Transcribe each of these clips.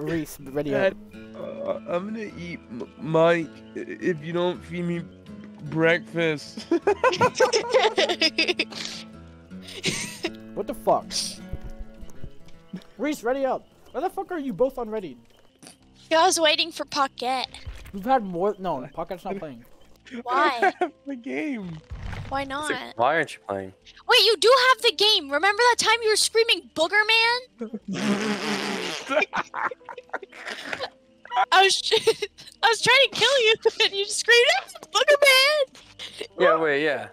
Reese, ready up. uh, I'm gonna eat M- Mike if you don't feed me breakfast. What the fuck? Reese, ready up. Why the fuck are you both unready? I was waiting for Pocket. We've had more. No, Pocket's not playing. Why? the game. Why not? like, why aren't you playing? Wait, you do have the game. Remember that time you were screaming Booger Man? I was I was trying to kill you and you screamed Booger Man. Yeah, wait, yeah.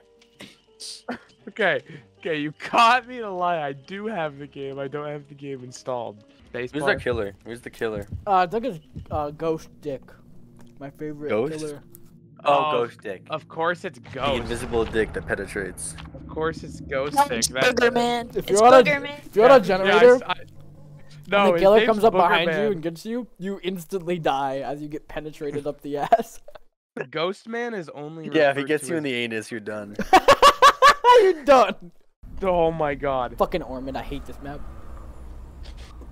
okay, okay, you caught me in a lie. I do have the game. I don't have the game installed. Who's Spacebar. the killer? Who's the killer? Uh, I think it's uh, Ghost Dick. My favorite Ghost? killer. Oh, Oh, Ghost Dick. Of course it's Ghost. The invisible dick that penetrates. Of course it's Ghost No, Dick. it's That- If It's you're on a- If you're on a generator, yeah, I s- I- no, and the killer comes up Booger behind you and gets you, you instantly die as you get penetrated up the ass. The ghost Man is only. Yeah, if he gets to you in the anus, you're done. You're done. Oh my god. Fucking Ormond, I hate this map.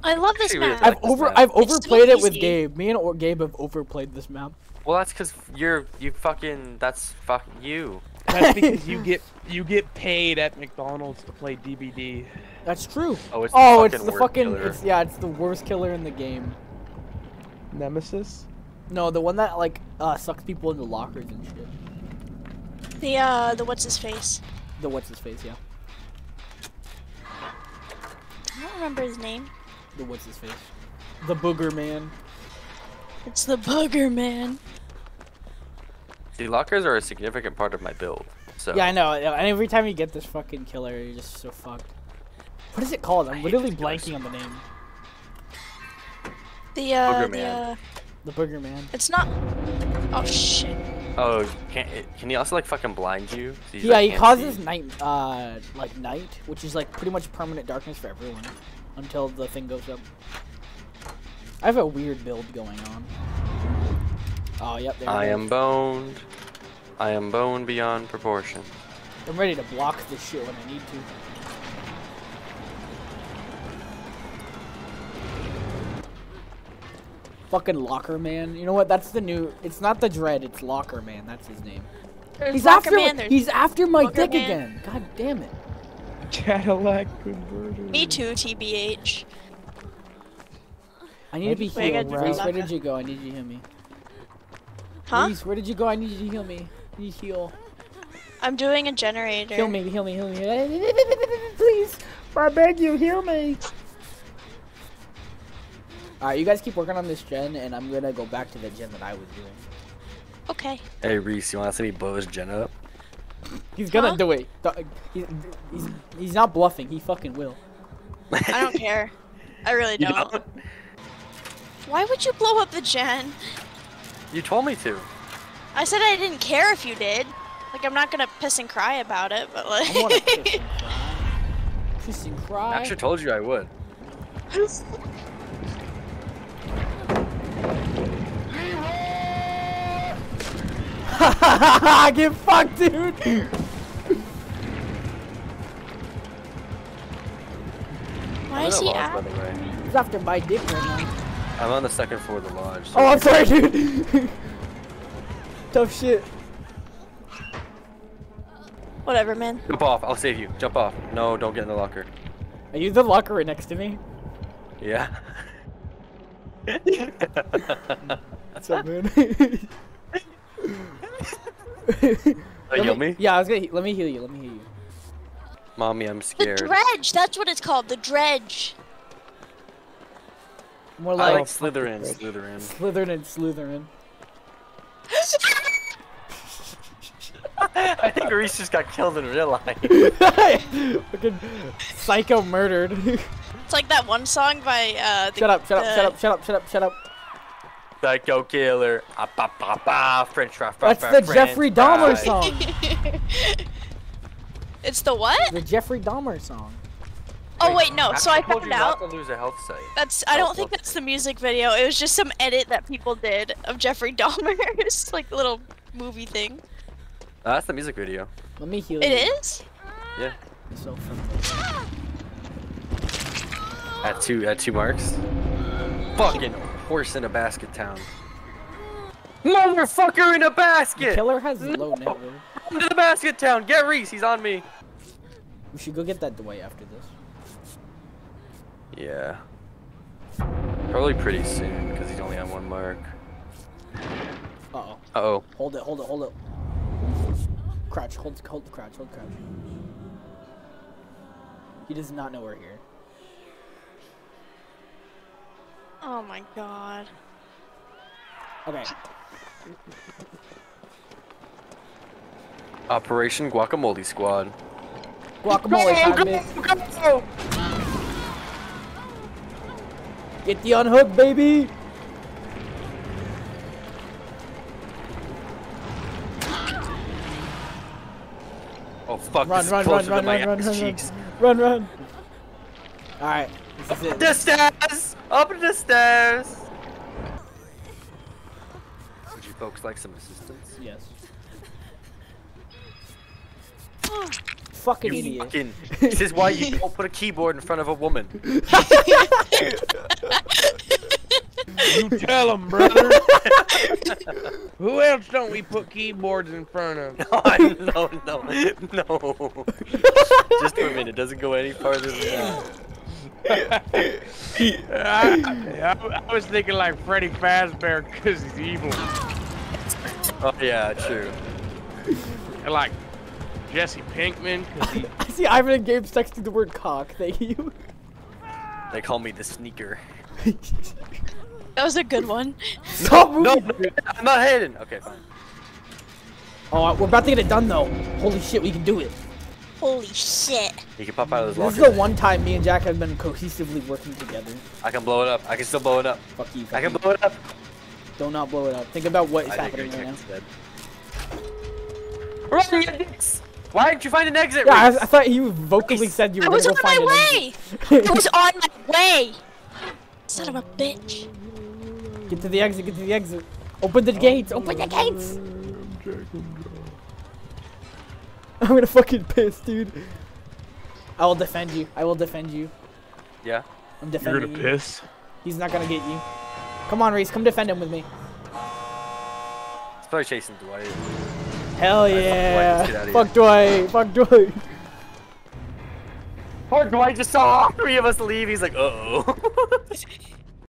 I love this map. I've this over, map. I've overplayed it with. Gabe. Me and or- Gabe have overplayed this map. Well, that's because you're you fucking. That's fucking you. That's because you get you get paid at McDonald's to play DBD. That's true. Oh, it's the Oh, fucking it's the worst fucking, killer. it's yeah, it's the worst killer in the game. Nemesis. No, the one that like uh sucks people into lockers and shit. The uh, the what's his face? The what's his face, yeah. I don't remember his name. The what's his face. The booger man. It's the Booger Man. See, lockers are a significant part of my build. So Yeah, I know. And every time you get this fucking killer, you're just so fucked. What is it called? I'm hate literally this killer blanking on the name. The uh, Booger the Man. uh, The booger man. it's not. Oh shit. Oh, can can he also like fucking blind you? So Yeah, like, he causes see? night, uh, like night, which is like pretty much permanent darkness for everyone until the thing goes up. I have a weird build going on. Oh, yep. There I go. am boned. I am boned beyond proportion. I'm ready to block this shit when I need to. Fucking Locker Man. You know what? That's the new. It's not the Dread. It's Locker Man. That's his name. There's He's Locker after. Man. He's after my Booger dick Man. again. God damn it. Cadillac converter. me too. Tbh. I need to be Wait, I healed. gotta do Reese, where did you go? I need you to heal me. Huh? Reese, where did you go? I need you to heal me. I need heal. I'm doing a generator. Heal me. Heal me. Heal me. Please. I beg you, heal me. Alright, you guys keep working on this gen, and I'm gonna go back to the gen that I was doing. Okay. Hey Reese, you want to see me blow his gen up? He's gonna Huh? do it. He's, he's, he's not bluffing. He fucking will. I don't care. I really You don't. Why would you blow up the gen? You told me to. I said I didn't care if you did. Like I'm not gonna piss and cry about it, but like. I wanna kiss and cry. Kiss and I actually told you I would. Get fucked, dude. Why I'm is in he a lodge, by at? the way. He's after my dick right now. I'm on the second floor of the lodge. so- Oh, I'm sorry, dude. Tough shit. Whatever, man. Jump off. I'll save you. Jump off. No, don't get in the locker. Are you the locker right next to me? Yeah. What's up, man? Uh, heal me? Yeah, I was gonna. Let me heal you. Let me heal you. Mommy, I'm scared. The scared. dredge. That's what it's called. The dredge. More I like like Slytherin. Slytherin. Slytherin and Slytherin. I think Reese just got killed in real life. Fucking psycho murdered. It's like that one song by uh. The, shut up! Shut up! the- Shut up! Shut up! Shut up! Shut up! Psycho killer. Ah, ba, ba, ba. French fry, fry, That's fry, the French Jeffrey Dahmer fry. song. it's the what? The Jeffrey Dahmer song. Oh wait, no. So I told found you out. not to lose a health site. That's. I Oh, don't think that's the music video. It was just some edit that people did of Jeffrey Dahmer's like little movie thing. Oh, that's the music video. Let me heal It you. is. Yeah. So from At two, at two marks. Fucking horse in a basket town. Motherfucker in a basket! Killer has low net worth. Come to the basket town. Get Reese. He's on me. We should go get that Dwight after this. Yeah. Probably pretty soon because he's only on one mark. Uh oh. Uh oh. Hold it, hold it, hold it. Crouch, hold, hold the crouch, hold the crouch. He does not know we're here. Oh my god. Okay. Operation Guacamole Squad. Guacamole time, bitch. Get the unhook, baby! Oh fuck! Run, this run, is run, closer run, to my run, run, run, run, cheeks. run, run. Alright, this is it. The stairs! Up the stairs! Would you folks like some assistance? Yes. Fucking You idiot. fucking. This is why you don't put a keyboard in front of a woman. You tell him, brother. Who else don't we put keyboards in front of? No, I- no, no, no. Just women. It doesn't go any farther than that. I, I- I was thinking like Freddy Fazbear because he's evil. Oh yeah, true. And like Jesse Pinkman he. I see Ivan and Gabe texting the word cock. Thank you. They call me the sneaker. That was a good one. Stop moving. No, no, I'm not hidden. Okay, fine. Oh, we're about to get it done though. Holy shit, we can do it. Holy shit. You can pop out of This those is the one time me and Jack have been cohesively working together. I can blow it up. I can still blow it up. Fuck you. I can you. blow it up. Do not not blow it up. Think about what is I happening right now. Run, you dicks! Why didn't you find an exit? Yeah, I, I thought you vocally said you I were was gonna on go my find way! I was on my way! Son of a bitch. get to the exit. Get to the exit. Open the gates. Open the gates. I'm gonna fucking piss, dude. I will defend you. I will defend you. Yeah. I'm defending you. You're gonna you. piss. He's not gonna get you. Come on, Reese. Come defend him with me. It's probably chasing Dwight. Hell Alright, fuck Dwight, let's yeah. outta Fuck Dwight. Fuck Dwight. Poor Dwight just saw all three of us leave. He's like, uh oh.